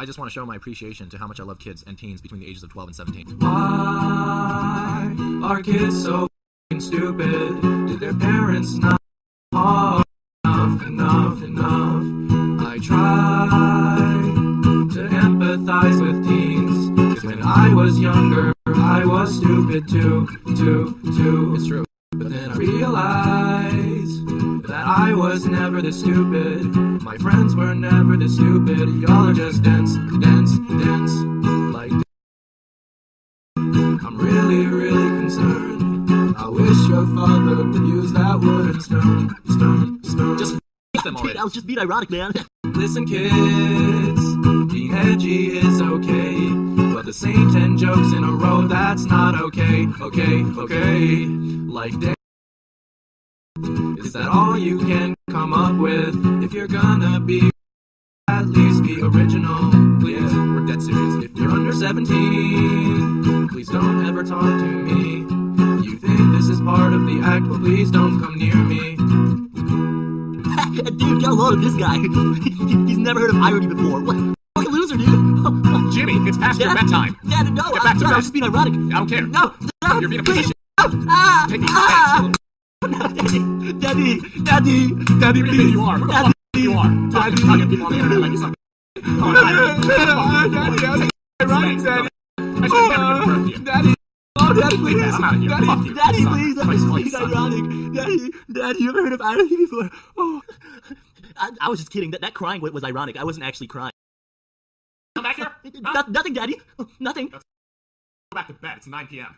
I just want to show my appreciation to how much I love kids and teens between the ages of 12 and 17. Why are kids so f***ing stupid? Did their parents not hard enough, enough, enough? I try to empathize with teens, cause when I was younger, I was stupid too, too, too. It's true. But then I realized that I was never this stupid. My friends were never this stupid. Y'all are just dense, dense, dense. Like I'm really, really concerned. I wish your father would use that wooden stone, stone, stone. Just f- them already. I was just being ironic, man. Listen, kids, being edgy is okay. But the same ten jokes in a row, that's not okay, okay, okay. Like, damn. Is that all you can come up with? If you're gonna be, at least be original. Please, we're dead serious. If you're under 17, please don't ever talk to me. You think this is part of the act, but please don't come near me. dude, get a load of this guy. He's never heard of irony before. What? Fucking loser, dude. Jimmy, it's past your bedtime. Dad, no, Get back to I, bed. I was just being ironic. I don't care. No, no, You're being a please. physician. No. Ah, Take these ah, meds. Daddy, daddy, daddy, Who you please. you are? Who the Daddy, fuck do you are? Talking to talking to people on the internet like you're some. Daddy, I was ironic, Daddy. I should have never given birth to you. Daddy. Oh, daddy, please. I'm outta here. Daddy, Fuck you. daddy, please. Place, place, ironic. Daddy, daddy, you ever heard of irony before? Oh. I, I was just kidding. That, that crying was ironic. I wasn't actually crying. Come back here. No- nothing, daddy. Nothing. Go back to bed. It's 9 p.m.